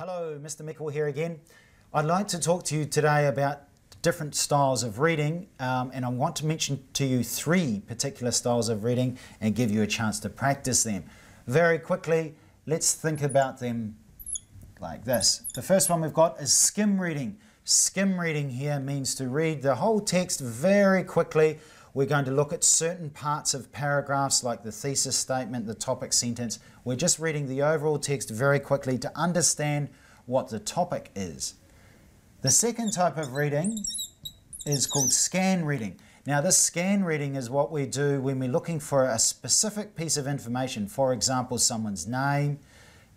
Hello, Mr. Mickle here again. I'd like to talk to you today about different styles of reading um, and I want to mention to you three particular styles of reading and give you a chance to practice them. Very quickly, let's think about them like this. The first one we've got is skim reading. Skim reading here means to read the whole text very quickly. We're going to look at certain parts of paragraphs like the thesis statement, the topic sentence. We're just reading the overall text very quickly to understand what the topic is. The second type of reading is called scan reading. Now this scan reading is what we do when we're looking for a specific piece of information. For example, someone's name,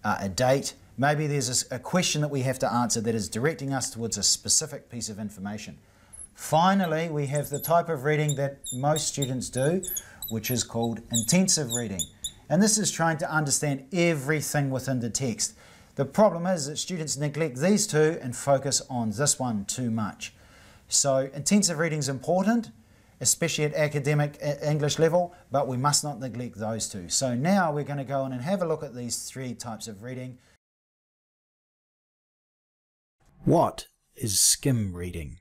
uh, a date, maybe there's a, a question that we have to answer that is directing us towards a specific piece of information. Finally, we have the type of reading that most students do, which is called intensive reading. And this is trying to understand everything within the text. The problem is that students neglect these two and focus on this one too much. So intensive reading is important, especially at academic uh, English level, but we must not neglect those two. So now we're going to go on and have a look at these three types of reading. What is skim reading?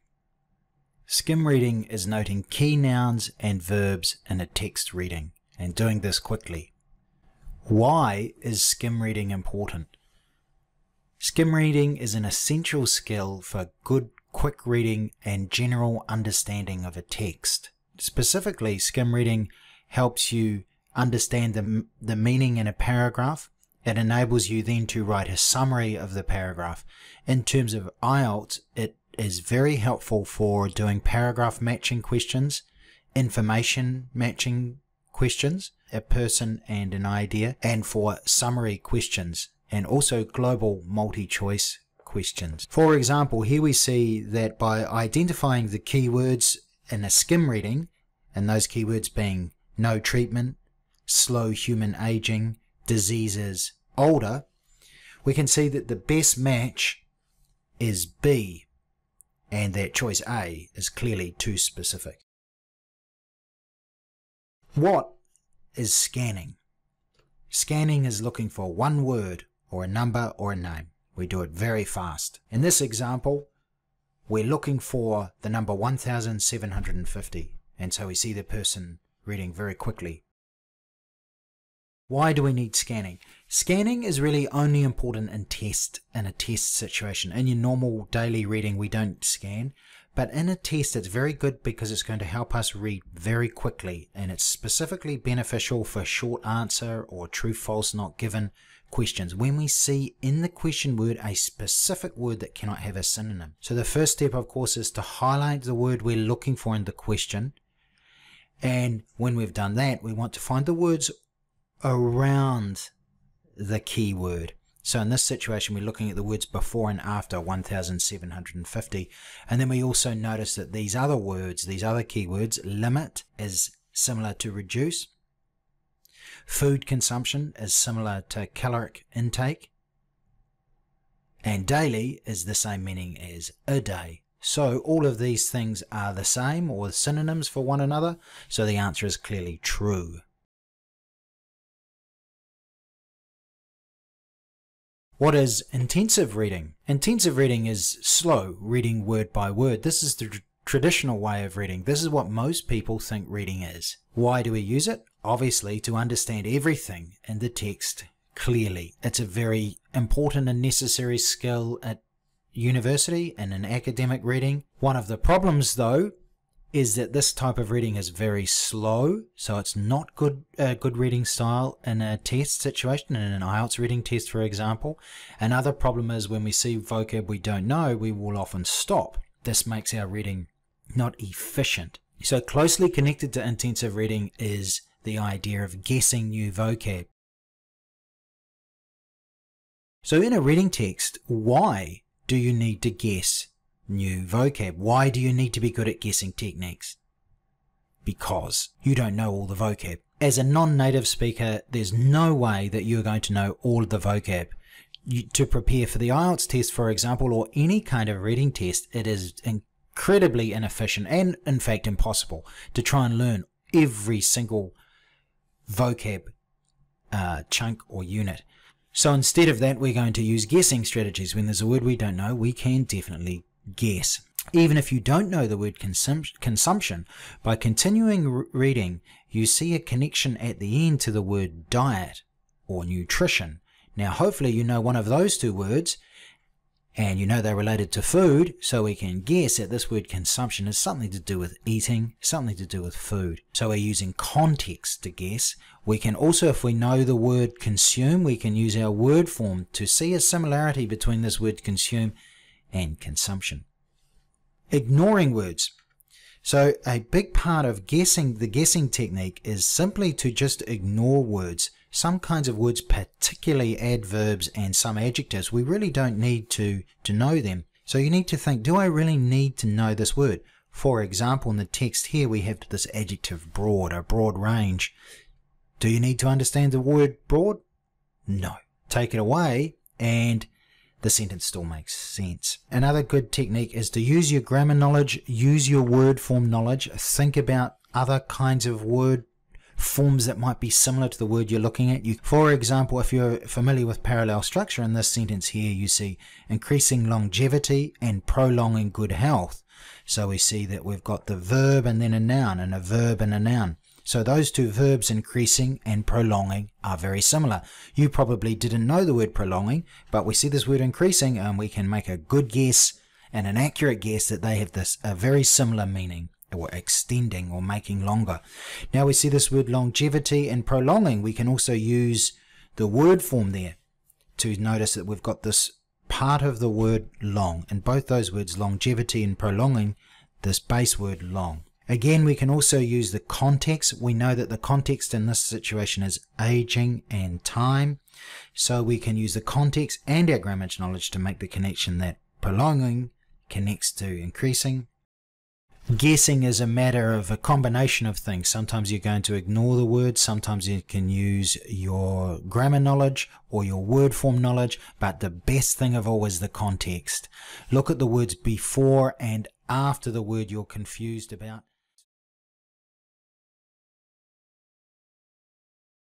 Skim reading is noting key nouns and verbs in a text reading and doing this quickly. Why is skim reading important? Skim reading is an essential skill for good quick reading and general understanding of a text. Specifically, skim reading helps you understand the, the meaning in a paragraph. It enables you then to write a summary of the paragraph. In terms of IELTS, it is very helpful for doing paragraph matching questions, information matching questions, a person and an idea, and for summary questions, and also global multi-choice questions. For example, here we see that by identifying the keywords in a skim reading, and those keywords being no treatment, slow human aging, diseases, older, we can see that the best match is B, and that choice A is clearly too specific. What is scanning? Scanning is looking for one word or a number or a name. We do it very fast. In this example, we're looking for the number 1750 and so we see the person reading very quickly. Why do we need scanning? Scanning is really only important in test, in a test situation. In your normal daily reading, we don't scan, but in a test, it's very good because it's going to help us read very quickly, and it's specifically beneficial for short answer or true false not given questions when we see in the question word a specific word that cannot have a synonym. So the first step, of course, is to highlight the word we're looking for in the question. And when we've done that, we want to find the words around the key word. So in this situation, we're looking at the words before and after 1750. And then we also notice that these other words, these other keywords, limit is similar to reduce. Food consumption is similar to caloric intake. And daily is the same meaning as a day. So all of these things are the same or synonyms for one another. So the answer is clearly true. What is intensive reading? Intensive reading is slow, reading word by word. This is the tr traditional way of reading. This is what most people think reading is. Why do we use it? Obviously, to understand everything in the text clearly. It's a very important and necessary skill at university and in academic reading. One of the problems, though, is that this type of reading is very slow, so it's not good uh, good reading style in a test situation, in an IELTS reading test, for example. Another problem is when we see vocab we don't know, we will often stop. This makes our reading not efficient. So closely connected to intensive reading is the idea of guessing new vocab. So in a reading text, why do you need to guess new vocab. Why do you need to be good at guessing techniques? Because you don't know all the vocab. As a non-native speaker, there's no way that you're going to know all of the vocab. You, to prepare for the IELTS test, for example, or any kind of reading test, it is incredibly inefficient and, in fact, impossible to try and learn every single vocab uh, chunk or unit. So instead of that, we're going to use guessing strategies. When there's a word we don't know, we can definitely guess. Even if you don't know the word consum consumption, by continuing reading, you see a connection at the end to the word diet or nutrition. Now, hopefully you know one of those two words, and you know they're related to food, so we can guess that this word consumption is something to do with eating, something to do with food. So we're using context to guess. We can also, if we know the word consume, we can use our word form to see a similarity between this word consume and consumption. Ignoring words. So a big part of guessing, the guessing technique is simply to just ignore words some kinds of words, particularly adverbs and some adjectives, we really don't need to, to know them. So you need to think, do I really need to know this word? For example, in the text here, we have this adjective broad, a broad range. Do you need to understand the word broad? No. Take it away and the sentence still makes sense. Another good technique is to use your grammar knowledge, use your word form knowledge, think about other kinds of word forms that might be similar to the word you're looking at. You, for example, if you're familiar with parallel structure in this sentence here, you see increasing longevity and prolonging good health. So we see that we've got the verb and then a noun, and a verb and a noun. So those two verbs, increasing and prolonging, are very similar. You probably didn't know the word prolonging, but we see this word increasing and we can make a good guess and an accurate guess that they have this a very similar meaning or extending or making longer. Now we see this word longevity and prolonging. We can also use the word form there to notice that we've got this part of the word long. And both those words, longevity and prolonging, this base word long. Again, we can also use the context. We know that the context in this situation is aging and time. So we can use the context and our grammar knowledge to make the connection that prolonging connects to increasing guessing is a matter of a combination of things. Sometimes you're going to ignore the word, sometimes you can use your grammar knowledge or your word form knowledge, but the best thing of all is the context. Look at the words before and after the word you're confused about.